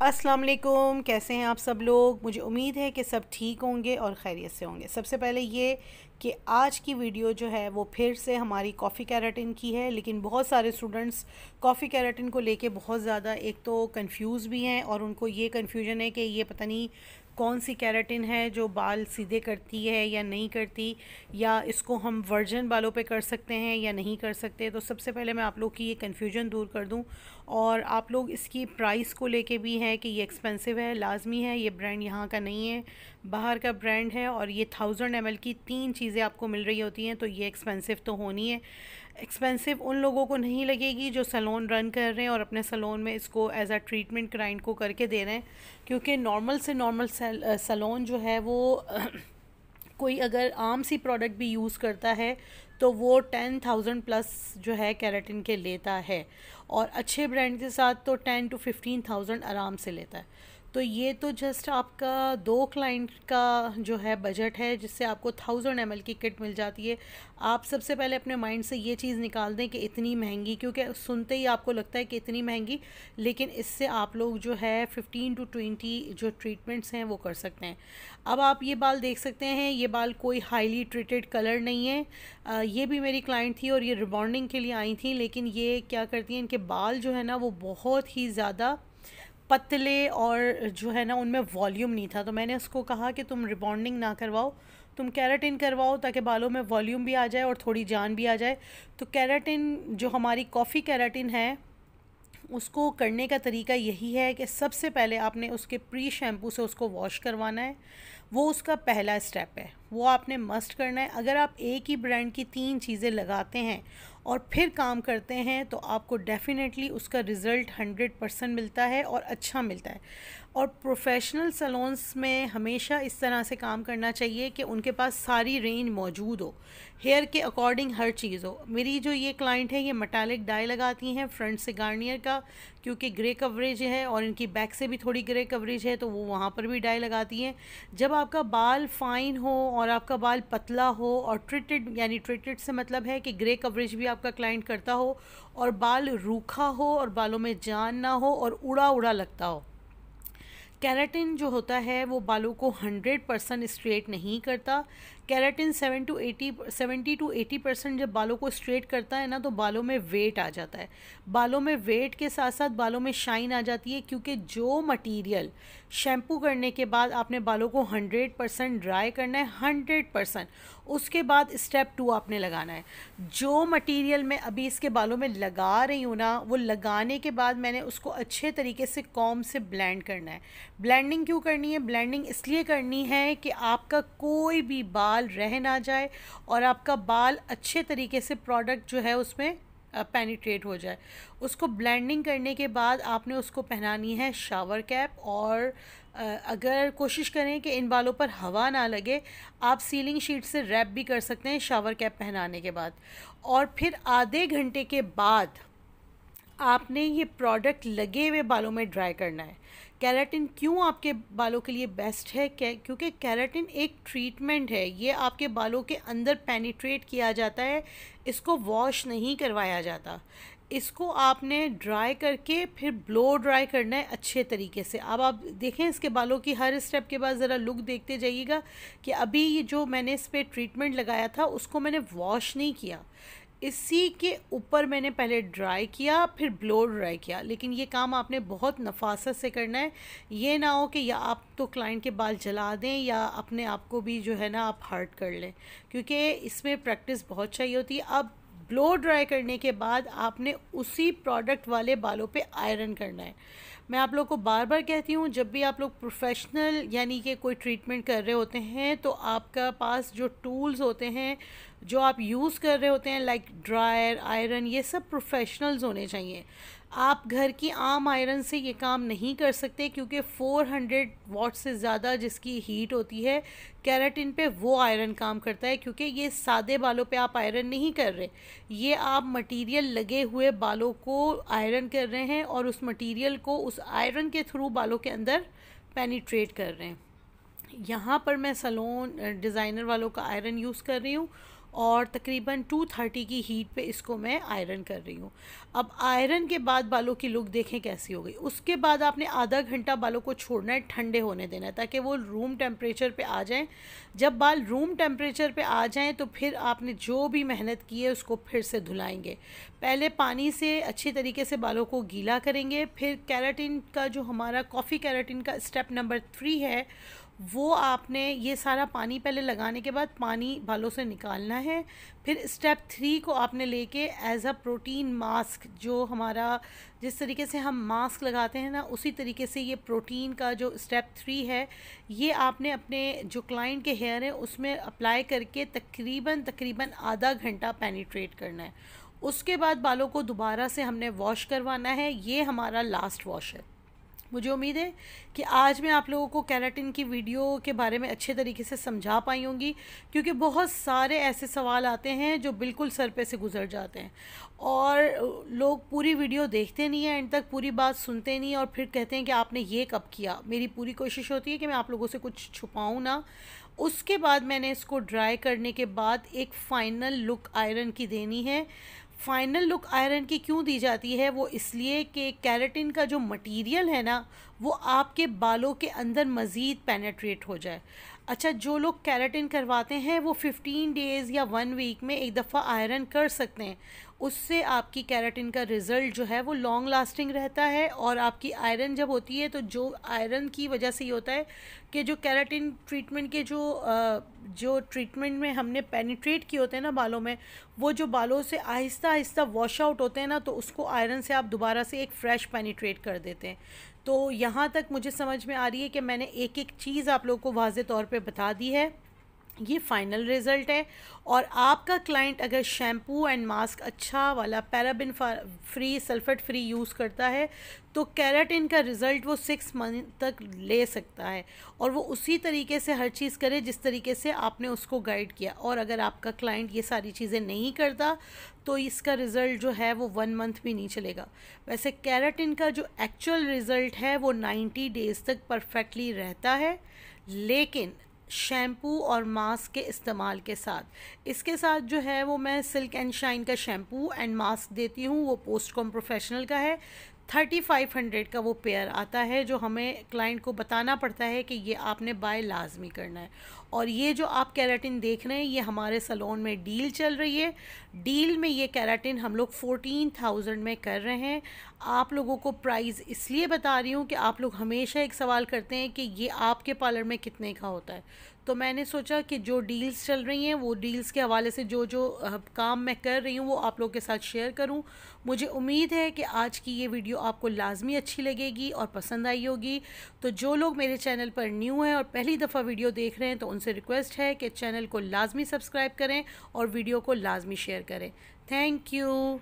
अस्सलाम वालेकुम कैसे हैं आप सब लोग? मुझे उम्मीद है कि सब ठीक होंगे और खैरियत से होंगे। सबसे पहले ये कि आज की वीडियो जो है, वो फिर से हमारी कॉफ़ी कैरेटिन की है, लेकिन बहुत सारे स्टूडेंट्स कॉफ़ी कैरेटिन को लेके बहुत ज़्यादा एक तो कंफ्यूज भी हैं और उनको ये कंफ्यूजन है कि ये पता नहीं कौन सी कैरेटिन है जो बाल सीधे करती है या नहीं करती, या इसको हम वर्जन बालों पे कर सकते हैं या नहीं कर सकते? तो सबसे पहले मैं आप लोग की ये कन्फ्यूज़न दूर कर दूँ और आप लोग इसकी प्राइस को लेके भी है कि ये एक्सपेंसिव है, लाजमी है, ये ब्रांड यहाँ का नहीं है, बाहर का ब्रांड है और ये थाउज़ेंड एम की तीन चीज़ें आपको मिल रही होती हैं तो ये एक्सपेंसिव तो होनी है। एक्सपेंसिव उन लोगों को नहीं लगेगी जो सलोन रन कर रहे हैं और अपने सलोन में इसको एज अ ट्रीटमेंट क्लाइंट को करके दे रहे हैं। क्योंकि नॉर्मल से नॉर्मल सलोन जो है वो, कोई अगर आम सी प्रोडक्ट भी यूज़ करता है तो वो टेन थाउज़ेंड प्लस जो है कैरेटिन के लेता है। और अच्छे ब्रांड के साथ तो टेन टू फिफ्टीन थाउज़ेंड आराम से लेता है। तो ये तो जस्ट आपका दो क्लाइंट का जो है बजट है जिससे आपको थाउज़ेंड एमएल की किट मिल जाती है। आप सबसे पहले अपने माइंड से ये चीज़ निकाल दें कि इतनी महँगी क्योंकि सुनते ही आपको लगता है कि इतनी महँगी लेकिन इससे आप लोग जो है फ़िफ्टीन टू ट्वेंटी जो ट्रीटमेंट्स हैं वो कर सकते हैं। अब आप ये बाल देख सकते हैं ये बाल कोई हाईली ट्रीटेड कलर नहीं है। आ, ये भी मेरी क्लाइंट थी और ये रिबॉन्डिंग के लिए आई थी लेकिन ये क्या करती हैं इनके बाल जो है ना वो बहुत ही ज़्यादा पतले और जो है ना, उनमें वॉल्यूम नहीं था। तो मैंने उसको कहा कि तुम रिबॉन्डिंग ना करवाओ, तुम कैराटिन करवाओ ताकि बालों में वॉल्यूम भी आ जाए और थोड़ी जान भी आ जाए। तो कैराटिन जो हमारी कॉफ़ी कैराटिन है, उसको करने का तरीका यही है कि सबसे पहले आपने उसके प्री शैम्पू से उसको वॉश करवाना है। वो उसका पहला स्टेप है। वो आपने मस्ट करना है। अगर आप एक ही ब्रांड की तीन चीज़ें लगाते हैं और फिर काम करते हैं तो आपको डेफिनेटली उसका रिज़ल्ट हंड्रेड परसेंट मिलता है और अच्छा मिलता है। और प्रोफेशनल सलोन्स में हमेशा इस तरह से काम करना चाहिए कि उनके पास सारी रेंज मौजूद हो। हेयर के अकॉर्डिंग हर चीज़ हो। मेरी जो ये क्लाइंट है, ये मटालिक डाई लगाती हैं फ्रंट से गार्नियर का क्योंकि ग्रे कवरेज है और इनकी बैक से भी थोड़ी ग्रे कवरेज है तो वो वहाँ पर भी डाई लगाती हैं। जब आपका बाल फाइन हो और आपका बाल पतला हो और ट्रिटेड यानी ट्रिटेड से मतलब है कि ग्रे कवरेज भी आपका क्लाइंट करता हो और बाल रूखा हो और बालों में जान ना हो और उड़ा उड़ा लगता हो। कैराटिन जो होता है, वो बालों को 100 परसेंट स्ट्रेट नहीं करता। कैराटिन 7 टू 80 70 टू 80 परसेंट जब बालों को स्ट्रेट करता है ना तो बालों में वेट आ जाता है। बालों में वेट के साथ साथ बालों में शाइन आ जाती है, क्योंकि जो मटेरियल शैम्पू करने के बाद आपने बालों को 100 परसेंट ड्राई करना है 100 परसेंट। उसके बाद स्टेप टू आपने लगाना है। जो मटेरियल मैं अभी इसके बालों में लगा रही हूँ ना, वो लगाने के बाद मैंने उसको अच्छे तरीके से कॉम से ब्लेंड करना है। ब्लेंडिंग क्यों करनी है? ब्लेंडिंग इसलिए करनी है कि आपका कोई भी बाल रह ना जाए और आपका बाल अच्छे तरीके से प्रोडक्ट जो है उसमें पेनिट्रेट हो जाए। उसको ब्लेंडिंग करने के बाद आपने उसको पहनानी है शावर कैप और अगर कोशिश करें कि इन बालों पर हवा ना लगे, आप सीलिंग शीट से रैप भी कर सकते हैं शावर कैप पहनाने के बाद। और फिर आधे घंटे के बाद आपने ये प्रोडक्ट लगे हुए बालों में ड्राई करना है। कैराटिन क्यों आपके बालों के लिए बेस्ट है? क्योंकि कैराटिन एक ट्रीटमेंट है। ये आपके बालों के अंदर पेनिट्रेट किया जाता है। इसको वॉश नहीं करवाया जाता। इसको आपने ड्राई करके फिर ब्लो ड्राई करना है अच्छे तरीके से। अब आप देखें इसके बालों की हर स्टेप के बाद ज़रा लुक देखते जाइएगा कि अभी ये जो मैंने इस पर ट्रीटमेंट लगाया था, उसको मैंने वॉश नहीं किया। इसी के ऊपर मैंने पहले ड्राई किया, फिर ब्लो ड्राई किया। लेकिन ये काम आपने बहुत नफासत से करना है। ये ना हो कि या आप तो क्लाइंट के बाल जला दें या अपने आप को भी जो है ना आप हर्ट कर लें। क्योंकि इसमें प्रैक्टिस बहुत चाहिए होती है। अब ब्लो ड्राई करने के बाद आपने उसी प्रोडक्ट वाले बालों पे आयरन करना है। मैं आप लोग को बार बार कहती हूँ, जब भी आप लोग प्रोफेशनल यानी कि कोई ट्रीटमेंट कर रहे होते हैं तो आपका पास जो टूल्स होते हैं जो आप यूज़ कर रहे होते हैं लाइक ड्रायर आयरन ये सब प्रोफेशनल्स होने चाहिए। आप घर की आम आयरन से ये काम नहीं कर सकते क्योंकि 400 वाट से ज़्यादा जिसकी हीट होती है कैराटिन पे वो आयरन काम करता है क्योंकि ये सादे बालों पे आप आयरन नहीं कर रहे। ये आप मटेरियल लगे हुए बालों को आयरन कर रहे हैं और उस मटेरियल को उस आयरन के थ्रू बालों के अंदर पेनिट्रेट कर रहे हैं। यहाँ पर मैं सलोन डिज़ाइनर वालों का आयरन यूज़ कर रही हूँ और तकरीबन 230 की हीट पे इसको मैं आयरन कर रही हूँ। अब आयरन के बाद बालों की लुक देखें कैसी हो गई। उसके बाद आपने आधा घंटा बालों को छोड़ना है, ठंडे होने देना है, ताकि वो रूम टेम्परेचर पे आ जाएँ। जब बाल रूम टेम्परेचर पे आ जाएँ तो फिर आपने जो भी मेहनत की है, उसको फिर से धुलाएँगे। पहले पानी से अच्छी तरीके से बालों को गीला करेंगे, फिर कैराटिन का जो हमारा कॉफ़ी कैराटिन का स्टेप नंबर थ्री है वो आपने ये सारा पानी पहले लगाने के बाद पानी बालों से निकालना है। फिर स्टेप थ्री को आपने लेके एज अ प्रोटीन मास्क जो हमारा जिस तरीके से हम मास्क लगाते हैं ना, उसी तरीके से ये प्रोटीन का जो स्टेप थ्री है, ये आपने अपने जो क्लाइंट के हेयर हैं, उसमें अप्लाई करके तकरीबन तकरीबन आधा घंटा पेनिट्रेट करना है। उसके बाद बालों को दोबारा से हमने वॉश करवाना है। ये हमारा लास्ट वॉश है। मुझे उम्मीद है कि आज मैं आप लोगों को कैराटिन की वीडियो के बारे में अच्छे तरीके से समझा पाई होंगी, क्योंकि बहुत सारे ऐसे सवाल आते हैं जो बिल्कुल सर पे से गुजर जाते हैं। और लोग पूरी वीडियो देखते नहीं हैं, एंड तक पूरी बात सुनते नहीं और फिर कहते हैं कि आपने ये कब किया? मेरी पूरी कोशिश होती है कि मैं आप लोगों से कुछ छुपाऊँ ना। उसके बाद मैंने इसको ड्राई करने के बाद एक फ़ाइनल लुक आयरन की देनी है। फाइनल लुक आयरन की क्यों दी जाती है? वो इसलिए कि कैरेटिन का जो मटेरियल है ना, वो आपके बालों के अंदर मज़ीद पेनेट्रेट हो जाए। अच्छा जो लोग कैरेटिन करवाते हैं, वो 15 डेज़ या वन वीक में एक दफ़ा आयरन कर सकते हैं। उससे आपकी कैरेटिन का रिज़ल्ट जो है वो लॉन्ग लास्टिंग रहता है और आपकी आयरन जब होती है तो जो आयरन की वजह से ये होता है कि जो कैरेटिन ट्रीटमेंट के जो जो ट्रीटमेंट में हमने पेनिट्रेट किए होते हैं ना बालों में, वो जो बालों से आहिस्ता आहिस्ता वॉश आउट होते हैं ना तो उसको आयरन से आप दोबारा से एक फ़्रेश पेनिट्रेट कर देते हैं। तो यहाँ तक मुझे समझ में आ रही है कि मैंने एक एक चीज़ आप लोगों को वाज तौर पर बता दी है। ये फाइनल रिज़ल्ट है। और आपका क्लाइंट अगर शैम्पू एंड मास्क अच्छा वाला paraben free sulphate free use करता है तो कैराटिन का रिज़ल्ट वो सिक्स मंथ तक ले सकता है। और वो उसी तरीके से हर चीज़ करे जिस तरीके से आपने उसको गाइड किया। और अगर आपका क्लाइंट ये सारी चीज़ें नहीं करता तो इसका रिज़ल्ट जो है वो वन मंथ भी नहीं चलेगा। वैसे कैराटिन का जो एक्चुअल रिज़ल्ट है, वो नाइन्टी डेज़ तक परफेक्टली रहता है। लेकिन शैम्पू और मास्क के इस्तेमाल के साथ। इसके साथ जो है वो मैं सिल्क एंड शाइन का शैम्पू एंड मास्क देती हूँ, वो पोस्ट कॉम प्रोफेशनल का है। थर्टी फाइव हंड्रेड का वो पेयर आता है जो हमें क्लाइंट को बताना पड़ता है कि ये आपने बाय लाजमी करना है। और ये जो आप कैराटिन देख रहे हैं, ये हमारे सलोन में डील चल रही है। डील में ये कैराटिन हम लोग फोर्टीन थाउज़ेंड में कर रहे हैं। आप लोगों को प्राइस इसलिए बता रही हूँ कि आप लोग हमेशा एक सवाल करते हैं कि ये आपके पार्लर में कितने का होता है। तो मैंने सोचा कि जो डील्स चल रही हैं, वो डील्स के हवाले से जो जो काम मैं कर रही हूँ, वो आप लोग के साथ शेयर करूँ। मुझे उम्मीद है कि आज की ये वीडियो आपको लाजमी अच्छी लगेगी और पसंद आई होगी। तो जो लोग मेरे चैनल पर न्यू हैं और पहली दफ़ा वीडियो देख रहे हैं तो उनसे रिक्वेस्ट है कि चैनल को लाजमी सब्सक्राइब करें और वीडियो को लाजमी शेयर करें। Thank you.